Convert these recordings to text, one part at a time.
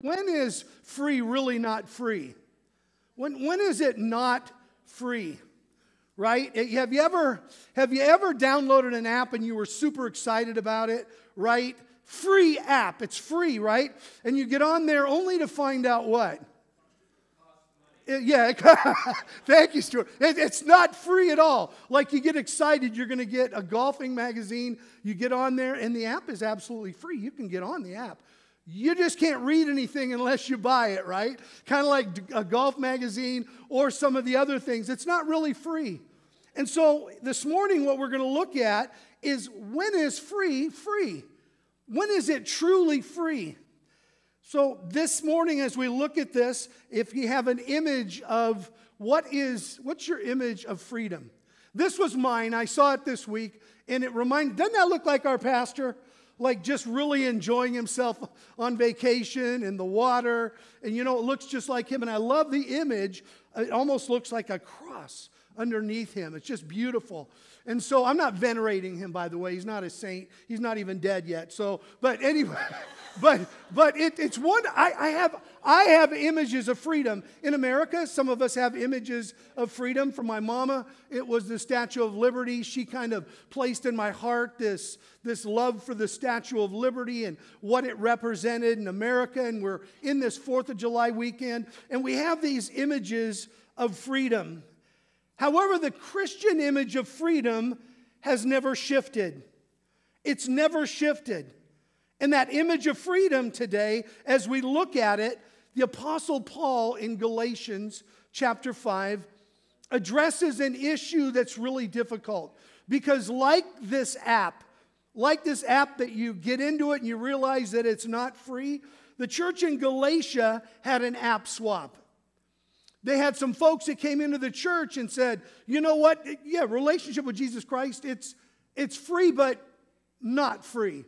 When is free really not free? When, when is it not free? Right? Eh, have you ever have you ever downloaded an app and you were super excited about it, right? Free app. It's free, right? And you get on there only to find out what? Eh, yeah, thank you, Stuart. it's not free at all. Like you get excited, you're going to get a golfing magazine. You get on there, and the app is absolutely free. You can get on the app. You just can't read anything unless you buy it, right? Kind of like a golf magazine or some of the other things. It's not really free. And so this morning, what we're going to look at is when is free free? When is it truly free? So this morning, as we look at this, if you have an image of what is, what's your image of freedom? This was mine. I saw it this week, and it reminded, doesn't that look like our pastor? Like just really enjoying himself on vacation in the water. And you know, it looks just like him. And I love the image. It almost looks like a cross underneath him. It's just beautiful. And so I'm not venerating him, by the way. He's not a saint. He's not even dead yet. So, but anyway, but but it, it's one. I, I have I have images of freedom in America. Some of us have images of freedom. For my mama, it was the Statue of Liberty. She kind of placed in my heart this this love for the Statue of Liberty and what it represented in America. And we're in this Fourth of July weekend, and we have these images of freedom. However, the Christian image of freedom has never shifted. It's never shifted. And that image of freedom today, as we look at it, the Apostle Paul in Galatians chapter 5 addresses an issue that's really difficult. Because, like this app, like this app that you get into it and you realize that it's not free, the church in Galatia had an app swap. They had some folks that came into the church and said, you know what? Yeah, relationship with Jesus Christ, it's, it's free, but not free.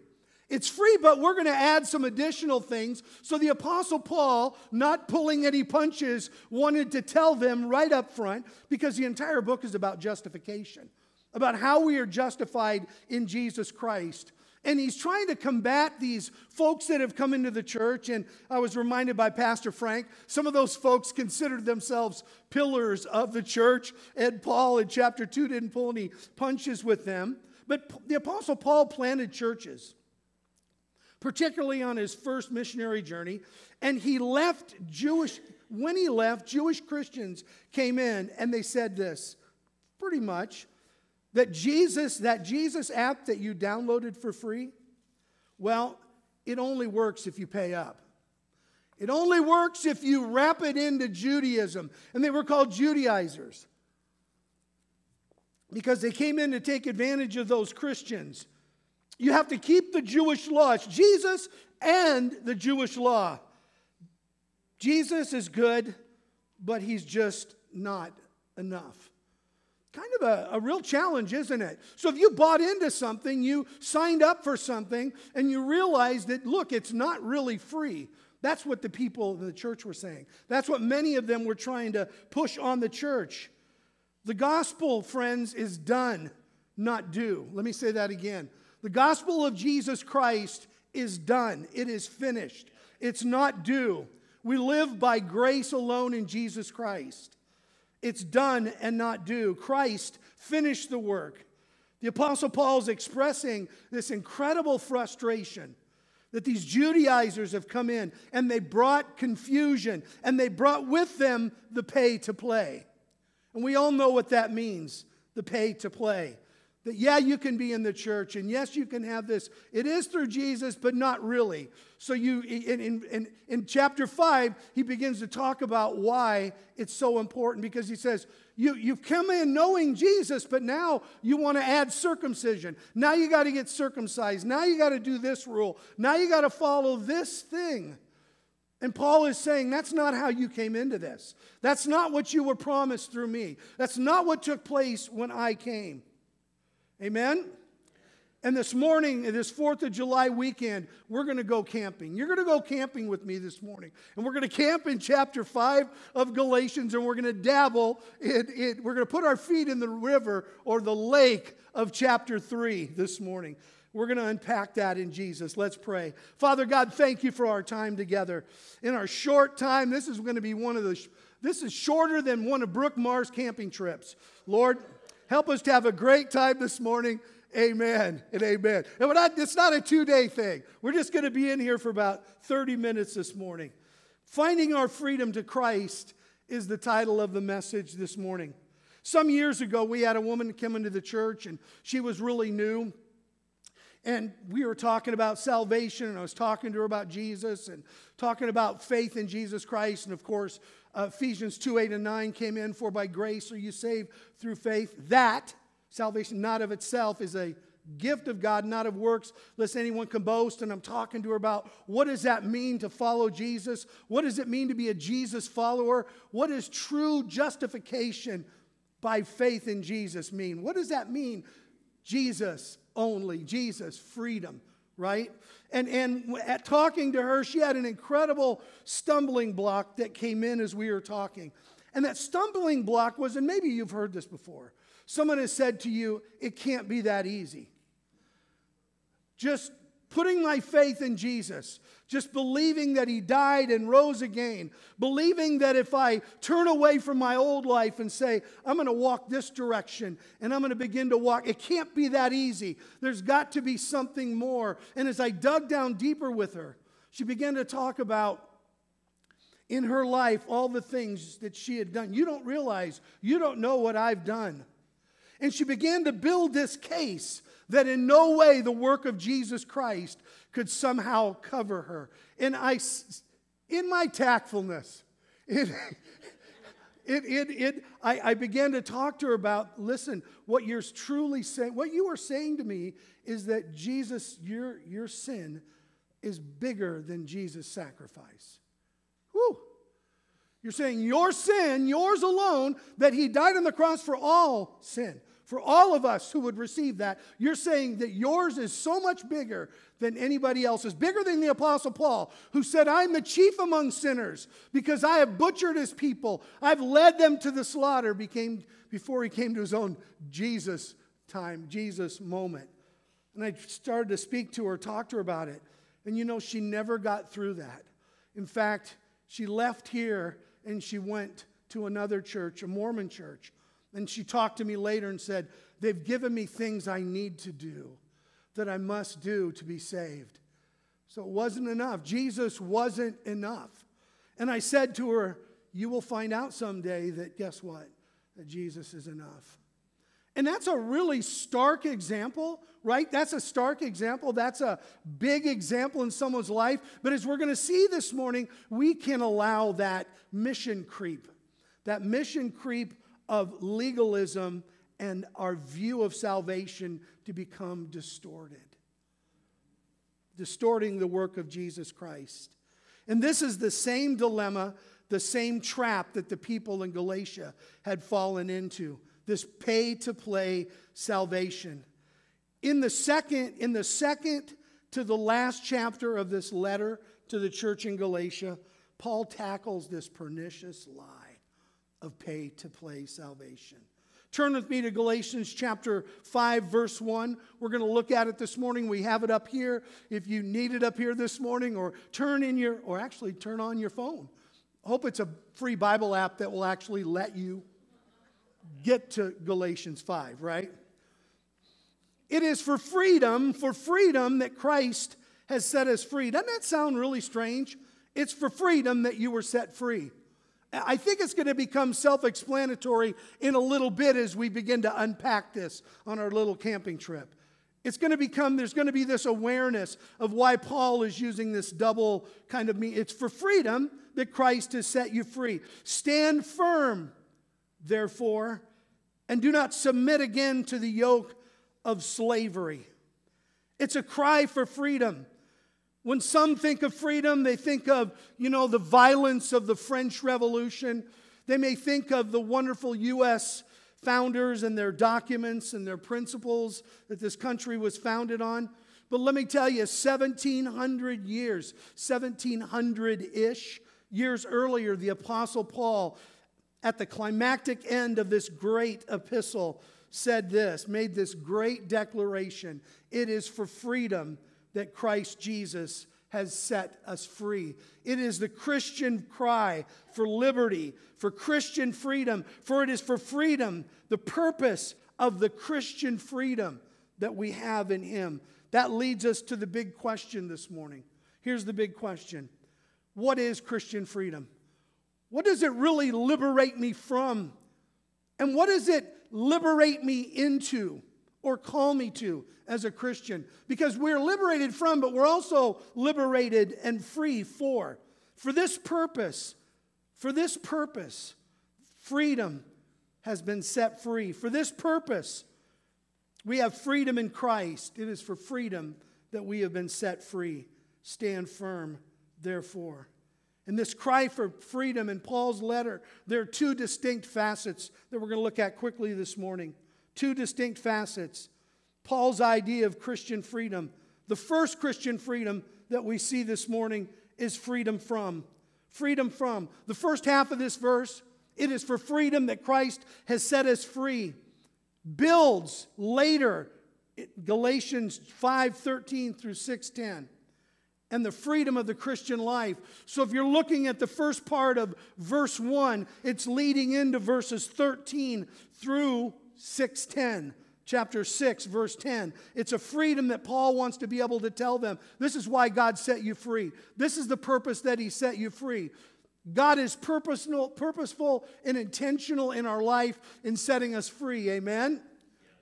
It's free, but we're going to add some additional things. So the Apostle Paul, not pulling any punches, wanted to tell them right up front, because the entire book is about justification, about how we are justified in Jesus Christ. And he's trying to combat these folks that have come into the church. And I was reminded by Pastor Frank, some of those folks considered themselves pillars of the church. Ed Paul in chapter 2 didn't pull any punches with them. But the Apostle Paul planted churches, particularly on his first missionary journey. And he left Jewish, when he left, Jewish Christians came in and they said this pretty much that Jesus, that Jesus app that you downloaded for free, well, it only works if you pay up. It only works if you wrap it into Judaism. And they were called Judaizers because they came in to take advantage of those Christians. You have to keep the Jewish law. It's Jesus and the Jewish law. Jesus is good, but he's just not enough kind of a, a real challenge, isn't it? So if you bought into something, you signed up for something, and you realize that, look, it's not really free. That's what the people in the church were saying. That's what many of them were trying to push on the church. The gospel, friends, is done, not due. Let me say that again. The gospel of Jesus Christ is done, it is finished, it's not due. We live by grace alone in Jesus Christ. It's done and not due. Christ finished the work. The Apostle Paul is expressing this incredible frustration that these Judaizers have come in and they brought confusion and they brought with them the pay to play. And we all know what that means the pay to play. That, yeah, you can be in the church, and yes, you can have this. It is through Jesus, but not really. So, you, in, in, in, chapter 5, he begins to talk about why it's so important because he says, you, You've come in knowing Jesus, but now you want to add circumcision. Now you got to get circumcised. Now you got to do this rule. Now you got to follow this thing. And Paul is saying that's not how you came into this. That's not what you were promised through me. That's not what took place when I came. Amen? And this morning, this 4th of July weekend, we're going to go camping. You're going to go camping with me this morning. And we're going to camp in chapter 5 of Galatians, and we're going to dabble. In, in, we're going to put our feet in the river or the lake of chapter 3 this morning. We're going to unpack that in Jesus. Let's pray. Father God, thank you for our time together. In our short time, this is going to be one of the, this is shorter than one of Brooke Mars camping trips. Lord, help us to have a great time this morning. Amen and amen. And we're not, it's not a two day thing. We're just going to be in here for about 30 minutes this morning. Finding our freedom to Christ is the title of the message this morning. Some years ago, we had a woman come into the church and she was really new. And we were talking about salvation, and I was talking to her about Jesus and talking about faith in Jesus Christ. And of course, uh, Ephesians 2 8 and 9 came in, for by grace are you saved through faith. That, salvation not of itself, is a gift of God, not of works, lest anyone can boast. And I'm talking to her about what does that mean to follow Jesus? What does it mean to be a Jesus follower? What does true justification by faith in Jesus mean? What does that mean? Jesus only, Jesus, freedom, right? And, and at talking to her, she had an incredible stumbling block that came in as we were talking. And that stumbling block was, and maybe you've heard this before, someone has said to you, it can't be that easy. Just putting my faith in Jesus, just believing that He died and rose again, believing that if I turn away from my old life and say, I'm going to walk this direction and I'm going to begin to walk, it can't be that easy. There's got to be something more. And as I dug down deeper with her, she began to talk about in her life all the things that she had done. You don't realize, you don't know what I've done. And she began to build this case that in no way the work of Jesus Christ could somehow cover her. And I, in my tactfulness, it, it, it, it, I, I began to talk to her about listen, what you're truly saying, what you are saying to me is that Jesus, your, your sin is bigger than Jesus' sacrifice. Whew. You're saying your sin, yours alone, that he died on the cross for all sin for all of us who would receive that, you're saying that yours is so much bigger than anybody else's, bigger than the Apostle Paul, who said, I'm the chief among sinners because I have butchered his people. I've led them to the slaughter became, before he came to his own Jesus time, Jesus moment. And I started to speak to her, talk to her about it. And you know, she never got through that. In fact, she left here and she went to another church, a Mormon church and she talked to me later and said, They've given me things I need to do that I must do to be saved. So it wasn't enough. Jesus wasn't enough. And I said to her, You will find out someday that guess what? That Jesus is enough. And that's a really stark example, right? That's a stark example. That's a big example in someone's life. But as we're going to see this morning, we can allow that mission creep, that mission creep of legalism and our view of salvation to become distorted, distorting the work of Jesus Christ. And this is the same dilemma, the same trap that the people in Galatia had fallen into this pay to play salvation. In the second, in the second to the last chapter of this letter to the church in Galatia, Paul tackles this pernicious lie of pay to play salvation. Turn with me to Galatians chapter 5, verse 1. We're going to look at it this morning. We have it up here. If you need it up here this morning, or turn in your, or actually turn on your phone. Hope it's a free Bible app that will actually let you get to Galatians 5, right? It is for freedom, for freedom that Christ has set us free. Doesn't that sound really strange? It's for freedom that you were set free. I think it's going to become self explanatory in a little bit as we begin to unpack this on our little camping trip. It's going to become, there's going to be this awareness of why Paul is using this double kind of me. It's for freedom that Christ has set you free. Stand firm, therefore, and do not submit again to the yoke of slavery. It's a cry for freedom. When some think of freedom, they think of, you know, the violence of the French Revolution. They may think of the wonderful U.S. founders and their documents and their principles that this country was founded on. But let me tell you, 1700 years, 1700 ish years earlier, the Apostle Paul, at the climactic end of this great epistle, said this, made this great declaration it is for freedom that Christ Jesus has set us free. It is the Christian cry for liberty, for Christian freedom, for it is for freedom, the purpose of the Christian freedom that we have in Him. That leads us to the big question this morning. Here's the big question What is Christian freedom? What does it really liberate me from? And what does it liberate me into or call me to as a Christian? Because we're liberated from, but we're also liberated and free for. For this purpose, for this purpose, freedom has been set free. For this purpose, we have freedom in Christ. It is for freedom that we have been set free. Stand firm, therefore. In this cry for freedom in Paul's letter, there are two distinct facets that we're going to look at quickly this morning. Two distinct facets. Paul's idea of Christian freedom. The first Christian freedom that we see this morning is freedom from. Freedom from. The first half of this verse, it is for freedom that Christ has set us free. Builds later Galatians 5:13 through 6:10 and the freedom of the Christian life. So if you're looking at the first part of verse 1, it's leading into verses 13 through 610. Chapter 6, verse 10. It's a freedom that Paul wants to be able to tell them. This is why God set you free. This is the purpose that He set you free. God is purposeful, purposeful and intentional in our life in setting us free. Amen?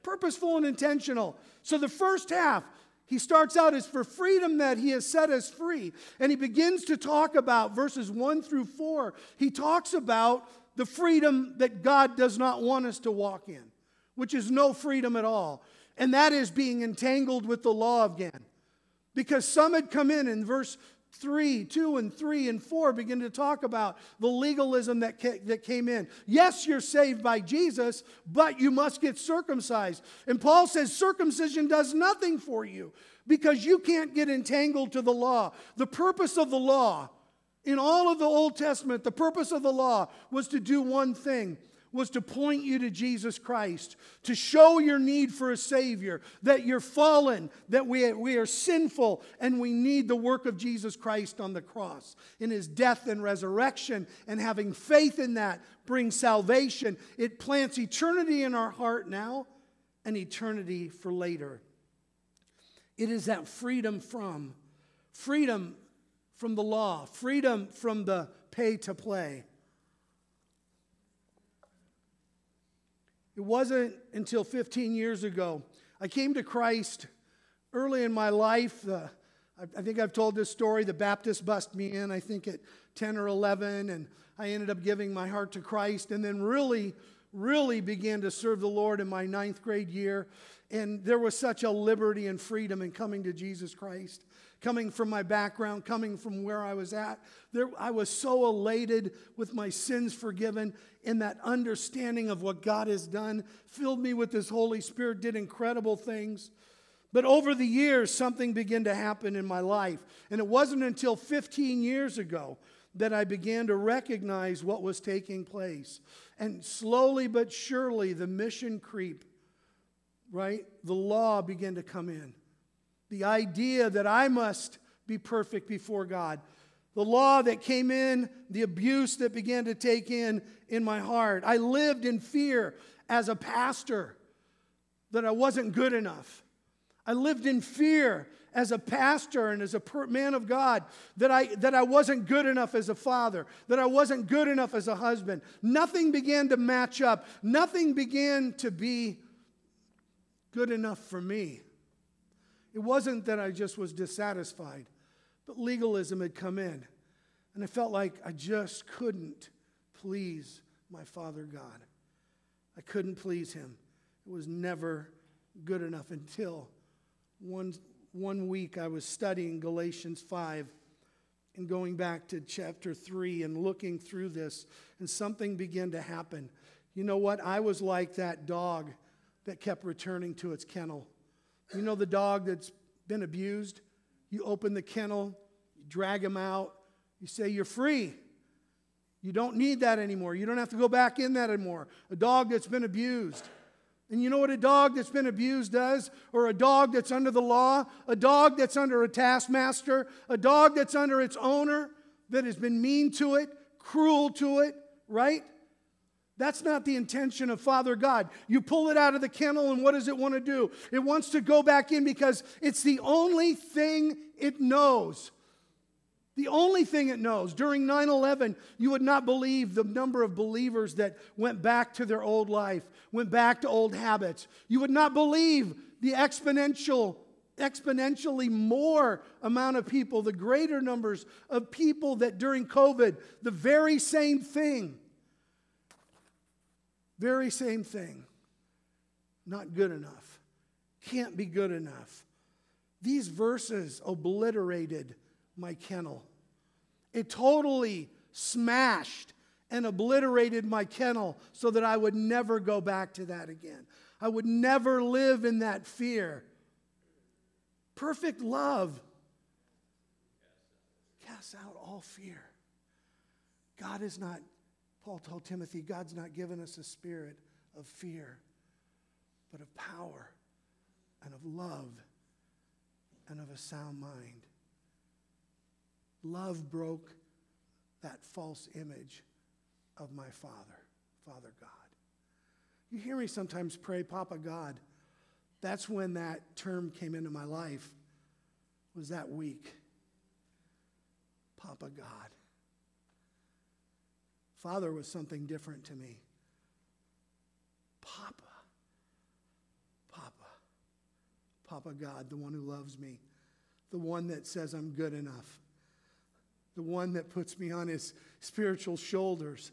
Purposeful and intentional. So the first half, he starts out as for freedom that he has set us free. And he begins to talk about verses 1 through 4. He talks about the freedom that God does not want us to walk in, which is no freedom at all. And that is being entangled with the law again. Because some had come in in verse 3, 2, and 3 and 4 begin to talk about the legalism that, ca- that came in. Yes, you're saved by Jesus, but you must get circumcised. And Paul says circumcision does nothing for you because you can't get entangled to the law. The purpose of the law, in all of the Old Testament, the purpose of the law was to do one thing was to point you to Jesus Christ, to show your need for a Savior, that you're fallen, that we, we are sinful, and we need the work of Jesus Christ on the cross. In His death and resurrection, and having faith in that brings salvation. It plants eternity in our heart now and eternity for later. It is that freedom from, freedom from the law, freedom from the pay to play. It wasn't until 15 years ago. I came to Christ early in my life. Uh, I, I think I've told this story. The Baptist bust me in, I think at 10 or 11, and I ended up giving my heart to Christ and then really, really began to serve the Lord in my ninth grade year. And there was such a liberty and freedom in coming to Jesus Christ coming from my background, coming from where I was at. There, I was so elated with my sins forgiven in that understanding of what God has done, filled me with His Holy Spirit, did incredible things. But over the years, something began to happen in my life. And it wasn't until 15 years ago that I began to recognize what was taking place. And slowly but surely, the mission creep, right? The law began to come in the idea that I must be perfect before God. The law that came in, the abuse that began to take in in my heart. I lived in fear as a pastor that I wasn't good enough. I lived in fear as a pastor and as a man of God that I, that I wasn't good enough as a father, that I wasn't good enough as a husband. Nothing began to match up, nothing began to be good enough for me. It wasn't that I just was dissatisfied, but legalism had come in. And I felt like I just couldn't please my Father God. I couldn't please Him. It was never good enough until one, one week I was studying Galatians 5 and going back to chapter 3 and looking through this, and something began to happen. You know what? I was like that dog that kept returning to its kennel. You know the dog that's been abused? You open the kennel, you drag him out, you say, You're free. You don't need that anymore. You don't have to go back in that anymore. A dog that's been abused. And you know what a dog that's been abused does? Or a dog that's under the law? A dog that's under a taskmaster? A dog that's under its owner that has been mean to it, cruel to it, right? That's not the intention of Father God. You pull it out of the kennel, and what does it want to do? It wants to go back in because it's the only thing it knows. The only thing it knows. During 9 11, you would not believe the number of believers that went back to their old life, went back to old habits. You would not believe the exponential, exponentially more amount of people, the greater numbers of people that during COVID, the very same thing very same thing. Not good enough. Can't be good enough. These verses obliterated my kennel. It totally smashed and obliterated my kennel so that I would never go back to that again. I would never live in that fear. Perfect love casts out all fear. God is not Paul told Timothy, God's not given us a spirit of fear, but of power and of love and of a sound mind. Love broke that false image of my Father, Father God. You hear me sometimes pray, Papa God. That's when that term came into my life, was that week. Papa God. Father was something different to me. Papa. Papa. Papa God, the one who loves me, the one that says I'm good enough, the one that puts me on his spiritual shoulders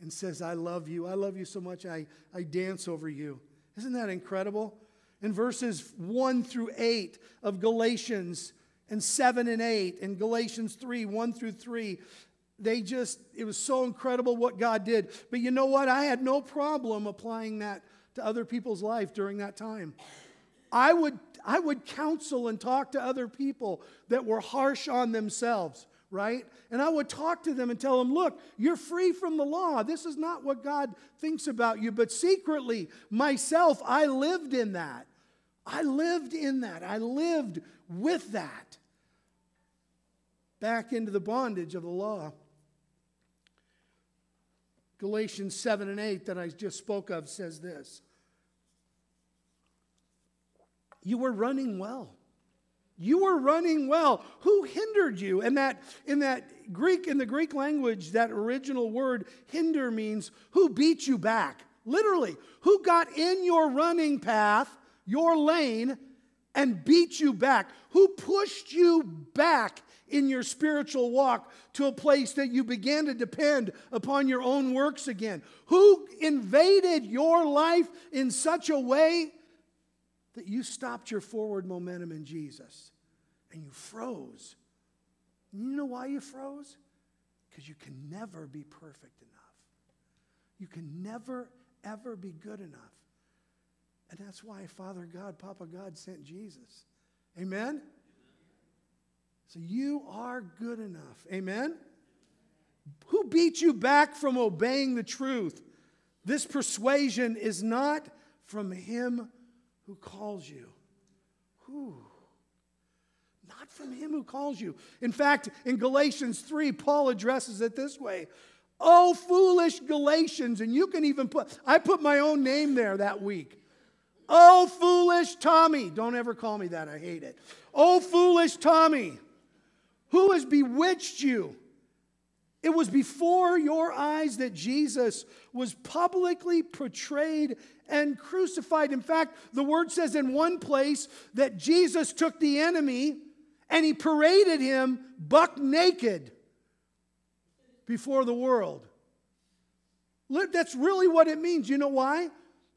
and says, I love you. I love you so much, I, I dance over you. Isn't that incredible? In verses 1 through 8 of Galatians, and 7 and 8, and Galatians 3 1 through 3, they just, it was so incredible what God did. But you know what? I had no problem applying that to other people's life during that time. I would, I would counsel and talk to other people that were harsh on themselves, right? And I would talk to them and tell them, look, you're free from the law. This is not what God thinks about you. But secretly, myself, I lived in that. I lived in that. I lived with that. Back into the bondage of the law. Galatians 7 and 8 that I just spoke of says this You were running well. You were running well. Who hindered you? And that in that Greek, in the Greek language, that original word hinder means who beat you back. Literally, who got in your running path, your lane, and beat you back? Who pushed you back in your spiritual walk to a place that you began to depend upon your own works again? Who invaded your life in such a way that you stopped your forward momentum in Jesus and you froze? You know why you froze? Because you can never be perfect enough. You can never, ever be good enough. And that's why Father God, Papa God sent Jesus. Amen? So you are good enough. Amen? Who beat you back from obeying the truth? This persuasion is not from him who calls you. Who? Not from him who calls you. In fact, in Galatians 3, Paul addresses it this way Oh, foolish Galatians. And you can even put, I put my own name there that week. Oh, foolish Tommy. Don't ever call me that. I hate it. Oh, foolish Tommy. Who has bewitched you? It was before your eyes that Jesus was publicly portrayed and crucified. In fact, the word says in one place that Jesus took the enemy and he paraded him buck naked before the world. That's really what it means. You know why?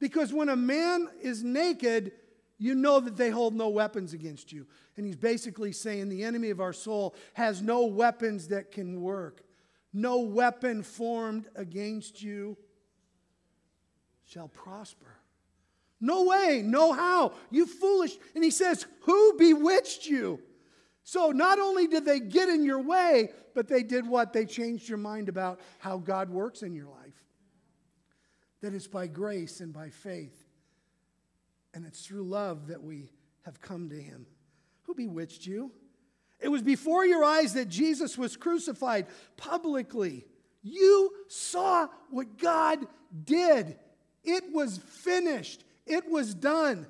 Because when a man is naked, you know that they hold no weapons against you. And he's basically saying the enemy of our soul has no weapons that can work. No weapon formed against you shall prosper. No way, no how. You foolish. And he says, Who bewitched you? So not only did they get in your way, but they did what? They changed your mind about how God works in your life. That it's by grace and by faith And it's through love that we have come to him. Who bewitched you? It was before your eyes that Jesus was crucified publicly. You saw what God did. It was finished, it was done.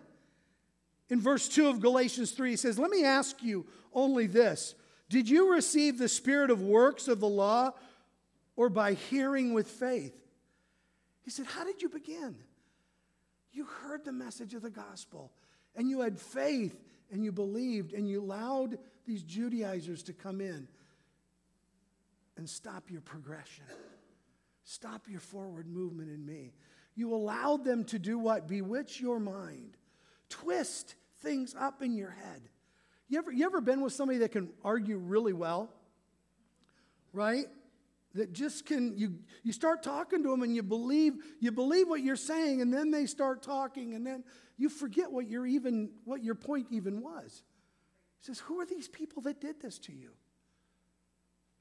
In verse 2 of Galatians 3, he says, Let me ask you only this Did you receive the spirit of works of the law or by hearing with faith? He said, How did you begin? You heard the message of the gospel and you had faith and you believed and you allowed these Judaizers to come in and stop your progression, stop your forward movement in me. You allowed them to do what? Bewitch your mind, twist things up in your head. You ever, you ever been with somebody that can argue really well? Right? That just can, you, you start talking to them and you believe, you believe what you're saying, and then they start talking, and then you forget what your even, what your point even was. He says, Who are these people that did this to you?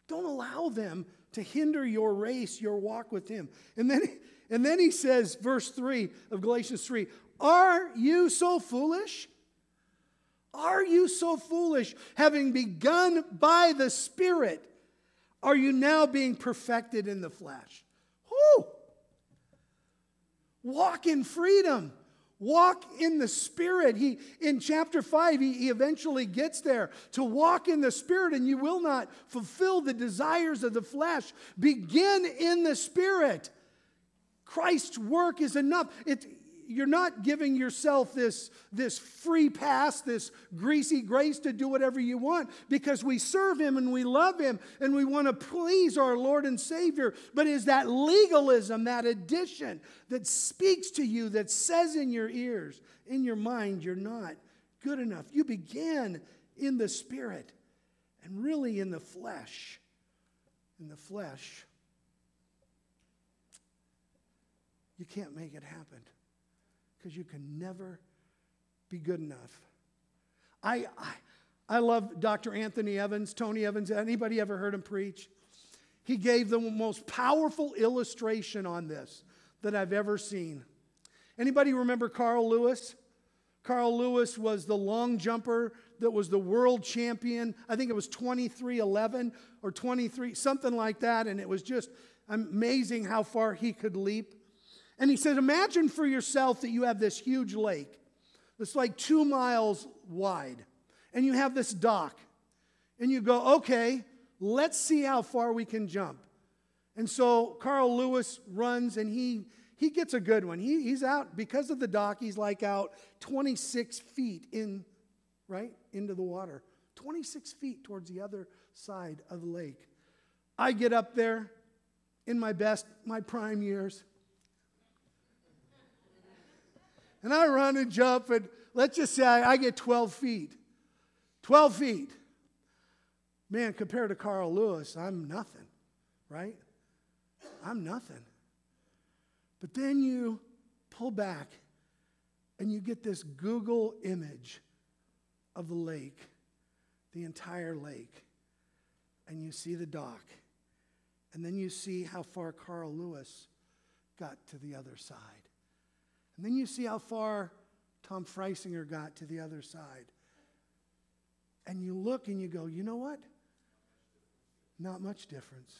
Don't allow them to hinder your race, your walk with Him. And then, and then he says, verse 3 of Galatians 3 Are you so foolish? Are you so foolish? Having begun by the Spirit, are you now being perfected in the flesh? Whoo! Walk in freedom. Walk in the Spirit. He, in chapter 5, he, he eventually gets there to walk in the Spirit, and you will not fulfill the desires of the flesh. Begin in the Spirit. Christ's work is enough. It, you're not giving yourself this, this free pass, this greasy grace to do whatever you want because we serve Him and we love Him and we want to please our Lord and Savior. But is that legalism, that addition that speaks to you, that says in your ears, in your mind, you're not good enough? You begin in the Spirit and really in the flesh. In the flesh, you can't make it happen because you can never be good enough. I, I, I love Dr. Anthony Evans, Tony Evans. Anybody ever heard him preach? He gave the most powerful illustration on this that I've ever seen. Anybody remember Carl Lewis? Carl Lewis was the long jumper that was the world champion. I think it was 2311 or 23, something like that. And it was just amazing how far he could leap. And he said, Imagine for yourself that you have this huge lake that's like two miles wide, and you have this dock, and you go, Okay, let's see how far we can jump. And so Carl Lewis runs and he, he gets a good one. He, he's out, because of the dock, he's like out 26 feet in, right, into the water. 26 feet towards the other side of the lake. I get up there in my best, my prime years. And I run and jump, and let's just say I, I get 12 feet. 12 feet. Man, compared to Carl Lewis, I'm nothing, right? I'm nothing. But then you pull back and you get this Google image of the lake, the entire lake, and you see the dock. And then you see how far Carl Lewis got to the other side. And then you see how far Tom Freisinger got to the other side. And you look and you go, you know what? Not much difference.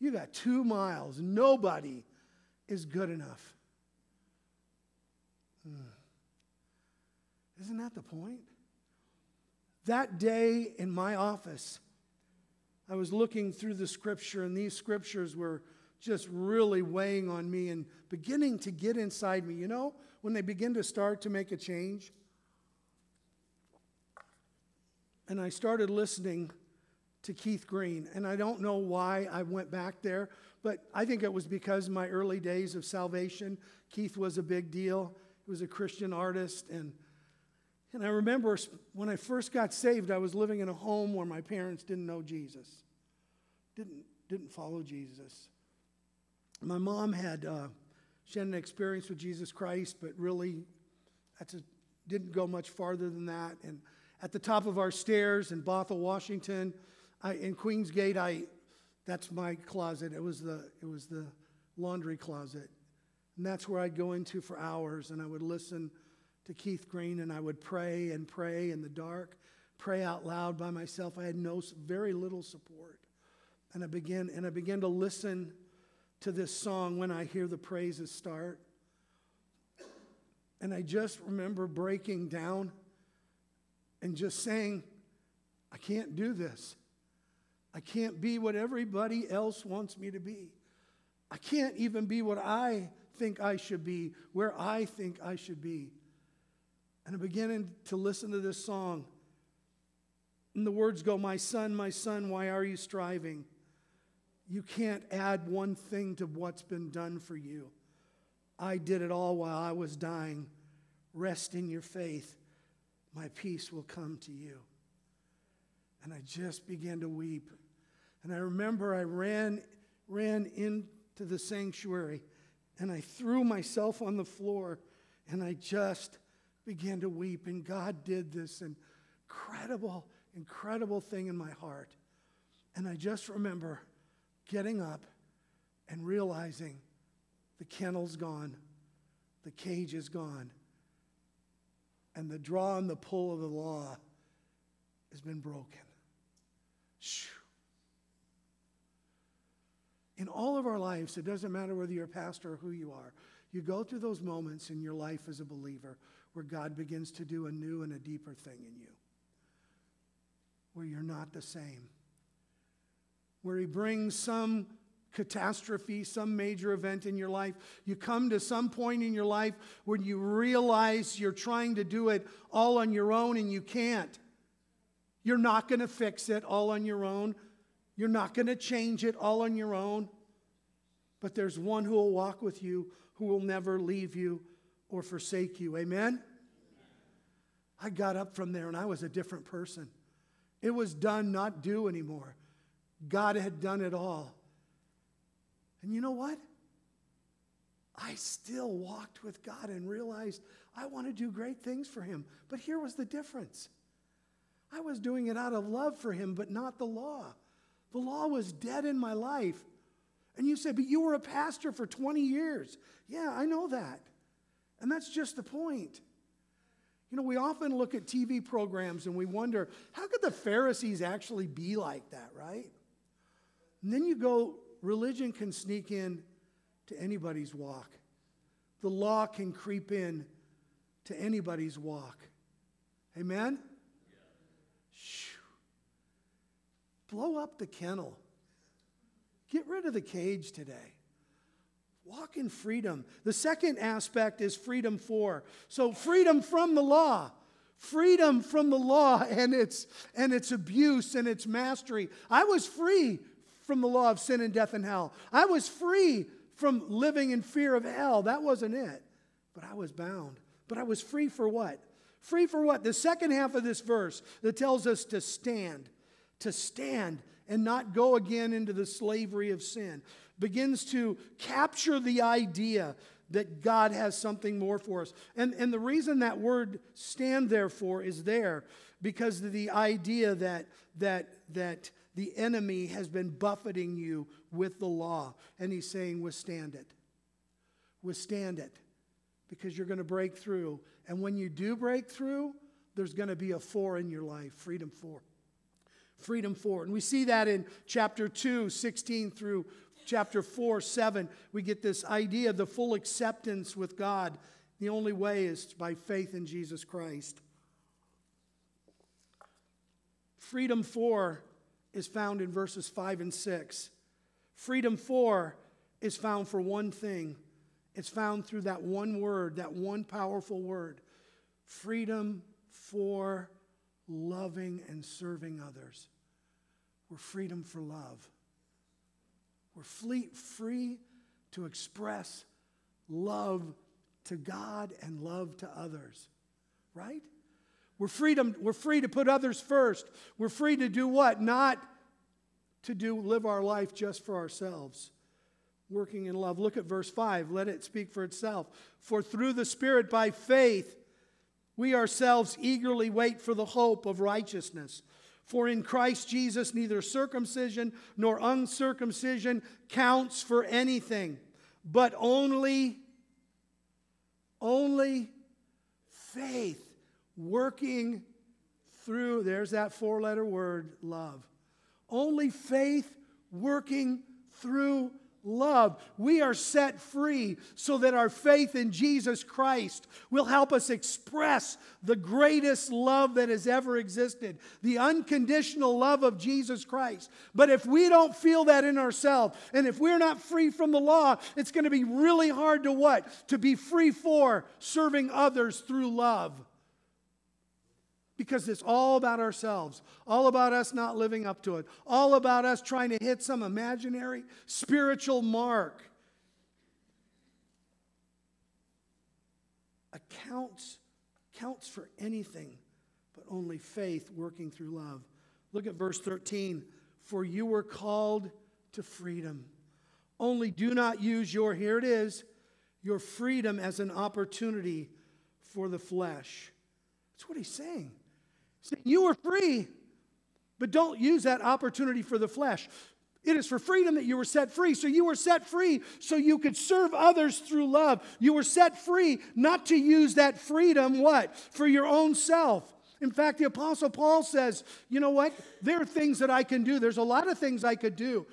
You got two miles. Nobody is good enough. Hmm. Isn't that the point? That day in my office, I was looking through the scripture, and these scriptures were just really weighing on me and beginning to get inside me. You know, when they begin to start to make a change? And I started listening to Keith Green. And I don't know why I went back there, but I think it was because my early days of salvation, Keith was a big deal. He was a Christian artist. And, and I remember when I first got saved, I was living in a home where my parents didn't know Jesus, didn't, didn't follow Jesus. My mom had, uh, she had an experience with Jesus Christ, but really that's a, didn't go much farther than that. And at the top of our stairs in Bothell, Washington, I, in Queensgate, I, that's my closet. It was, the, it was the laundry closet. And that's where I'd go into for hours and I would listen to Keith Green and I would pray and pray in the dark, pray out loud by myself. I had no, very little support. And I began, and I began to listen to this song when I hear the praises start. And I just remember breaking down and just saying, I can't do this. I can't be what everybody else wants me to be. I can't even be what I think I should be, where I think I should be. And I'm beginning to listen to this song. And the words go, My son, my son, why are you striving? You can't add one thing to what's been done for you. I did it all while I was dying. Rest in your faith. My peace will come to you. And I just began to weep. And I remember I ran, ran into the sanctuary and I threw myself on the floor and I just began to weep. And God did this incredible, incredible thing in my heart. And I just remember getting up and realizing the kennel's gone, the cage is gone, and the draw and the pull of the law has been broken. In all of our lives, it doesn't matter whether you're a pastor or who you are, you go through those moments in your life as a believer where God begins to do a new and a deeper thing in you, where you're not the same, where He brings some catastrophe, some major event in your life. You come to some point in your life when you realize you're trying to do it all on your own and you can't. You're not going to fix it all on your own. You're not going to change it all on your own. But there's one who will walk with you, who will never leave you or forsake you. Amen? I got up from there and I was a different person. It was done, not due anymore. God had done it all. And you know what? I still walked with God and realized I want to do great things for Him. But here was the difference I was doing it out of love for Him, but not the law. The law was dead in my life. And you said, but you were a pastor for 20 years. Yeah, I know that. And that's just the point. You know, we often look at TV programs and we wonder, how could the Pharisees actually be like that, right? And then you go, religion can sneak in to anybody's walk. The law can creep in to anybody's walk. Amen? Blow up the kennel. Get rid of the cage today. Walk in freedom. The second aspect is freedom for. So, freedom from the law. Freedom from the law and its, and its abuse and its mastery. I was free from the law of sin and death and hell. I was free from living in fear of hell. That wasn't it. But I was bound. But I was free for what? Free for what? The second half of this verse that tells us to stand to stand and not go again into the slavery of sin. Begins to capture the idea that God has something more for us. And, and the reason that word stand therefore is there because of the idea that, that, that the enemy has been buffeting you with the law. And he's saying, withstand it. Withstand it because you're going to break through. And when you do break through, there's going to be a for in your life freedom for. freedom for. And we see that in chapter 2, 16 through chapter 4, 7. We get this idea of the full acceptance with God. The only way is by faith in Jesus Christ. Freedom for is found in verses 5 and 6. Freedom for is found for one thing it's found through that one word, that one powerful word freedom for loving and serving others. We're freedom for love. We're free to express love to God and love to others, right? We're, freedom, we're free to put others first. We're free to do what? Not to do live our life just for ourselves. Working in love. Look at verse 5. Let it speak for itself. For through the Spirit by faith we ourselves eagerly wait for the hope of righteousness. For in Christ Jesus, neither circumcision nor uncircumcision counts for anything, but only, only faith working through, there's that four letter word, love. Only faith working through love. We are set free so that our faith in Jesus Christ will help us express the greatest love that has ever existed the unconditional love of Jesus Christ. But if we don't feel that in ourselves, and if we're not free from the law, it's going to be really hard to what? To be free for serving others through love because it's all about ourselves, all about us not living up to it, all about us trying to hit some imaginary spiritual mark. Accounts counts for anything but only faith working through love. Look at verse 13. For you were called to freedom. Only do not use your, here it is, your freedom as an opportunity for the flesh. That's what he's saying. See, you are free, but don't use that opportunity for the flesh. It is for freedom that you were set free. So you were set free so you could serve others through love. You were set free not to use that freedom, what? For your own self. In fact, the Apostle Paul says, you know what? There are things that I can do. There's a lot of things I could do,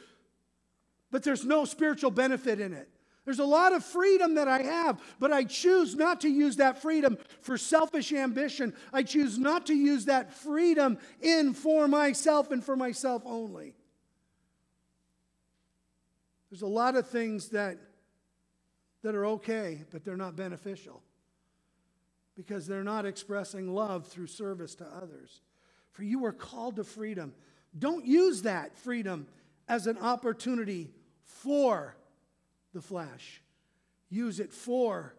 but there's no spiritual benefit in it. There's a lot of freedom that I have, but I choose not to use that freedom for selfish ambition. I choose not to use that freedom in for myself and for myself only. There's a lot of things that, that are okay, but they're not beneficial because they're not expressing love through service to others. For you are called to freedom. Don't use that freedom as an opportunity for the flesh. Use it for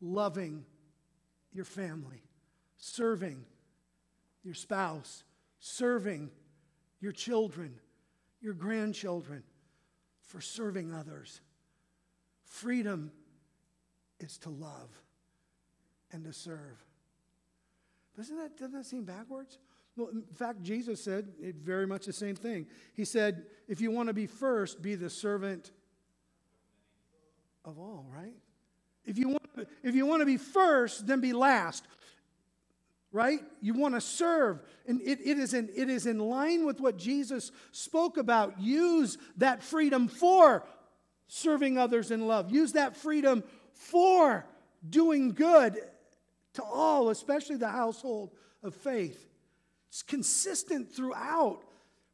loving your family, serving your spouse, serving your children, your grandchildren, for serving others. Freedom is to love and to serve. Doesn't that, doesn't that seem backwards? Well, in fact, Jesus said very much the same thing. He said, if you want to be first, be the servant of all, right? If you want, if you want to be first, then be last. Right? You want to serve. And it, it, is in, it is in line with what Jesus spoke about. Use that freedom for serving others in love. Use that freedom for doing good to all, especially the household of faith. It's consistent throughout.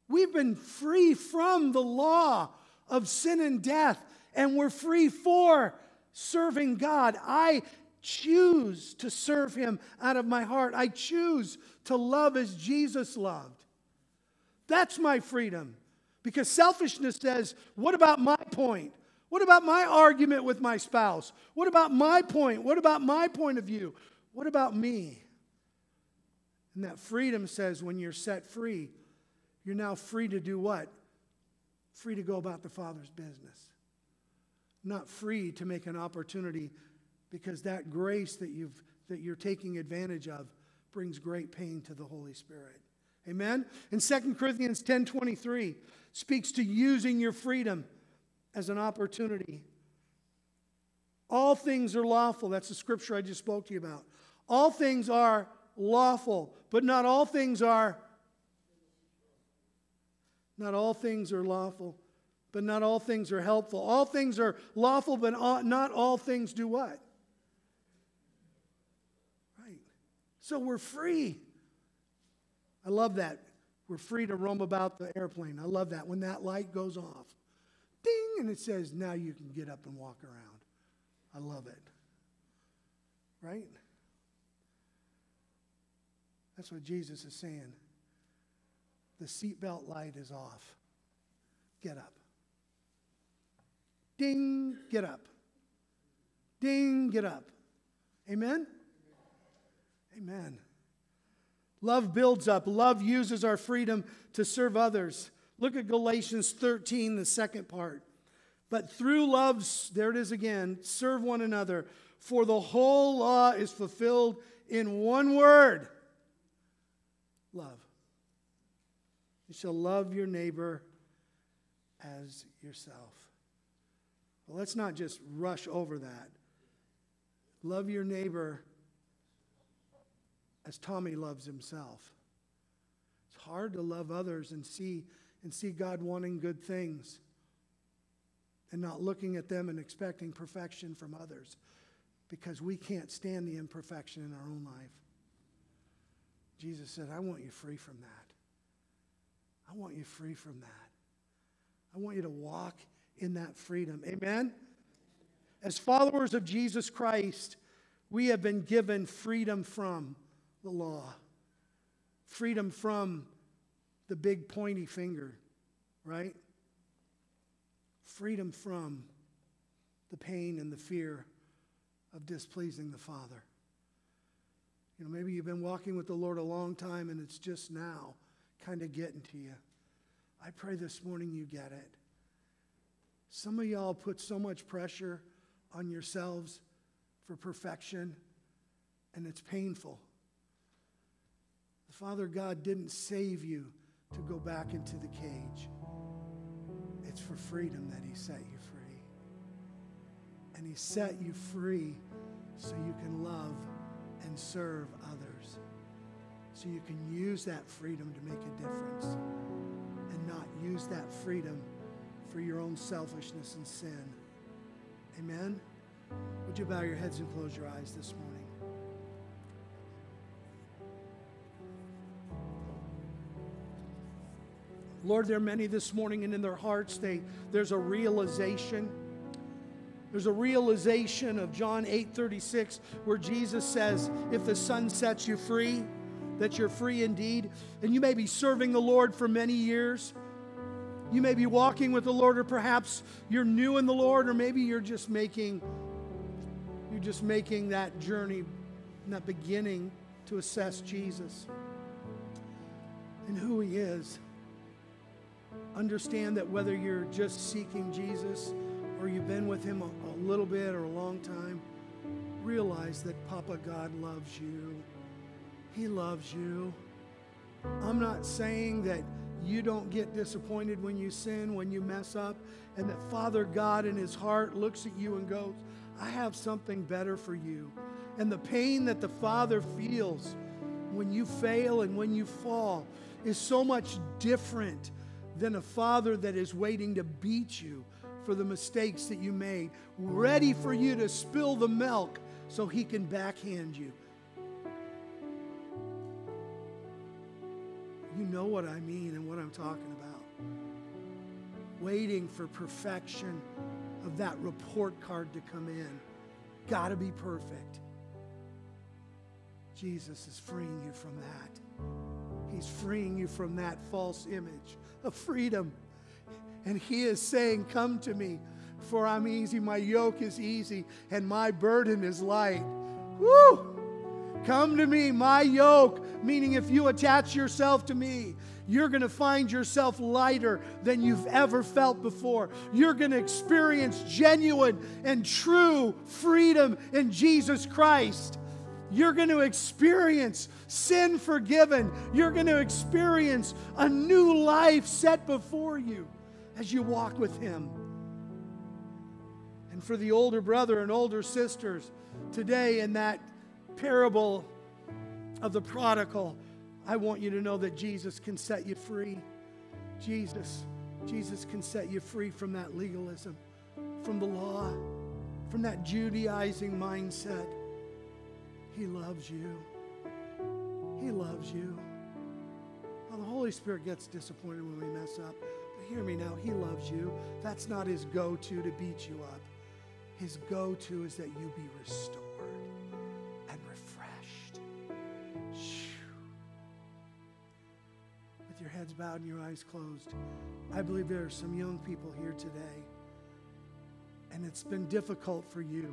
We've been free from the law of sin and death and we're free for serving God. I choose to serve Him out of my heart. I choose to love as Jesus loved. That's my freedom. Because selfishness says, what about my point? What about my argument with my spouse? What about my point? What about my point of view? What about me? And that freedom says when you're set free, you're now free to do what? Free to go about the Father's business not free to make an opportunity because that grace that, you've, that you're taking advantage of brings great pain to the Holy Spirit. Amen? In 2 Corinthians 10 23, speaks to using your freedom as an opportunity. All things are lawful. That's the scripture I just spoke to you about. All things are lawful, but not all things are. Not all things are lawful but not all things are helpful. All things are lawful, but not all things do what? Right. So we're free. I love that. We're free to roam about the airplane. I love that when that light goes off. Ding! And it says, now you can get up and walk around. I love it. Right? That's what Jesus is saying. The seatbelt light is off. Get up. Ding, get up. Ding, get up. Amen? Amen. Love builds up. Love uses our freedom to serve others. Look at Galatians 13, the second part. But through love, there it is again, serve one another. For the whole law is fulfilled in one word love. You shall love your neighbor as yourself. Let's not just rush over that. Love your neighbor as Tommy loves himself. It's hard to love others and see and see God wanting good things and not looking at them and expecting perfection from others because we can't stand the imperfection in our own life. Jesus said, I want you free from that. I want you free from that. I want you to walk in that freedom. Amen? As followers of Jesus Christ, we have been given freedom from the law, freedom from the big pointy finger, right? Freedom from the pain and the fear of displeasing the Father. You know, maybe you've been walking with the Lord a long time and it's just now kind of getting to you. I pray this morning you get it. Some of y'all put so much pressure on yourselves for perfection, and it's painful. The Father God didn't save you to go back into the cage, it's for freedom that He set you free. And He set you free so you can love and serve others, so you can use that freedom to make a difference and not use that freedom for your own selfishness and sin. Amen? Would you bow your heads and close your eyes this morning? Lord, there are many this morning, and in their hearts, they, there's a realization. There's a realization of John 8 36, where Jesus says, If the Son sets you free, that you're free indeed. And you may be serving the Lord for many years. You may be walking with the Lord, or perhaps you're new in the Lord, or maybe you're just making you're just making that journey, that beginning to assess Jesus and who He is. Understand that whether you're just seeking Jesus or you've been with Him a, a little bit or a long time, realize that Papa God loves you. He loves you. I'm not saying that you don't get disappointed when you sin, when you mess up, and that Father God in His heart looks at you and goes, I have something better for you. And the pain that the Father feels when you fail and when you fall is so much different than a father that is waiting to beat you for the mistakes that you made, ready for you to spill the milk so he can backhand you. You know what I mean and what I'm talking about. Waiting for perfection of that report card to come in. Got to be perfect. Jesus is freeing you from that. He's freeing you from that false image of freedom. And He is saying, Come to me, for I'm easy. My yoke is easy, and my burden is light. Woo! Come to me, my yoke, meaning if you attach yourself to me, you're going to find yourself lighter than you've ever felt before. You're going to experience genuine and true freedom in Jesus Christ. You're going to experience sin forgiven. You're going to experience a new life set before you as you walk with Him. And for the older brother and older sisters, today in that parable of the prodigal, I want you to know that Jesus can set you free. Jesus, Jesus can set you free from that legalism, from the law, from that Judaizing mindset. He loves you. He loves you. Well, the Holy Spirit gets disappointed when we mess up. But hear me now, He loves you. That's not His go to to beat you up. His go to is that you be restored. Your heads bowed and your eyes closed, I believe there are some young people here today, and it's been difficult for you.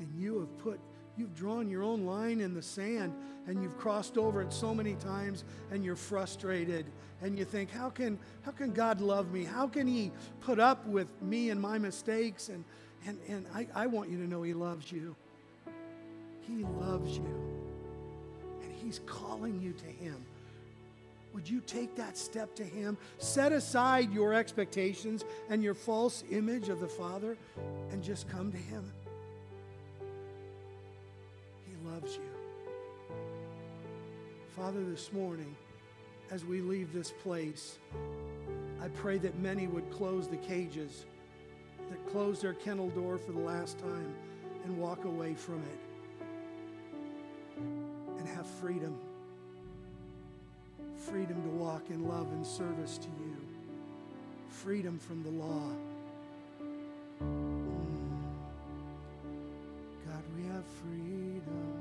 And you have put, you've drawn your own line in the sand, and you've crossed over it so many times, and you're frustrated, and you think, how can, how can God love me? How can He put up with me and my mistakes? And, and, and I, I want you to know He loves you. He loves you. And He's calling you to Him. Would you take that step to Him? Set aside your expectations and your false image of the Father and just come to Him. He loves you. Father, this morning, as we leave this place, I pray that many would close the cages, that close their kennel door for the last time and walk away from it and have freedom freedom to walk in love and service to you, freedom from the law. Mm. God, we have freedom.